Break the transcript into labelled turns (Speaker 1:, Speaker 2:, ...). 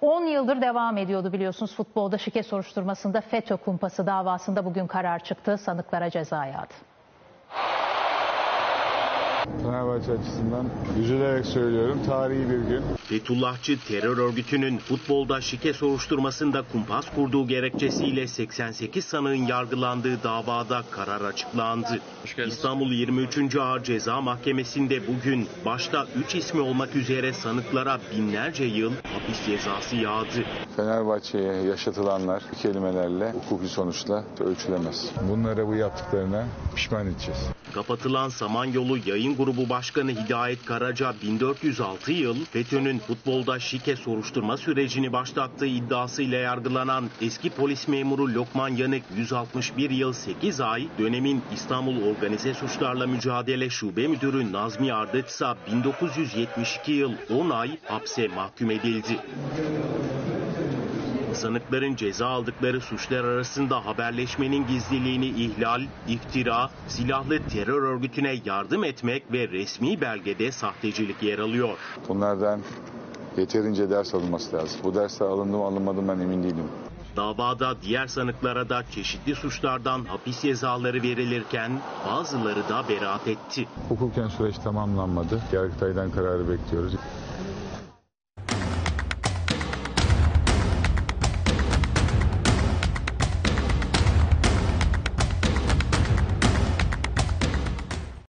Speaker 1: 10 yıldır devam ediyordu biliyorsunuz futbolda şike soruşturmasında FETÖ kumpası davasında bugün karar çıktı. Sanıklara ceza yağdı.
Speaker 2: Fenerbahçe açısından üzülerek söylüyorum tarihi bir gün.
Speaker 3: Fethullahçı terör örgütünün futbolda şike soruşturmasında kumpas kurduğu gerekçesiyle 88 sanığın yargılandığı davada karar açıklandı. İstanbul 23. Ağır Ceza Mahkemesi'nde bugün başta 3 ismi olmak üzere sanıklara binlerce yıl hapis cezası yağdı.
Speaker 2: Fenerbahçe'ye yaşatılanlar kelimelerle hukuki sonuçla ölçülemez. Bunlara bu yaptıklarına pişman edeceğiz.
Speaker 3: Kapatılan Samanyolu Yayın Grubu Başkanı Hidayet Karaca 1406 yıl FETÖ'nün futbolda şike soruşturma sürecini başlattığı iddiasıyla yargılanan eski polis memuru Lokman Yanık 161 yıl 8 ay, dönemin İstanbul Organize Suçlarla Mücadele Şube Müdürü Nazmi Ardıç ise 1972 yıl 10 ay hapse mahkum edildi. Sanıkların ceza aldıkları suçlar arasında haberleşmenin gizliliğini ihlal, iftira, silahlı terör örgütüne yardım etmek ve resmi belgede sahtecilik yer alıyor.
Speaker 2: Bunlardan yeterince ders alınması lazım. Bu dersler alındı mı alınmadı mı ben emin değilim.
Speaker 3: Davada diğer sanıklara da çeşitli suçlardan hapis cezaları verilirken bazıları da beraat etti.
Speaker 2: Hukuken süreç tamamlanmadı. Yargıtay'dan kararı bekliyoruz.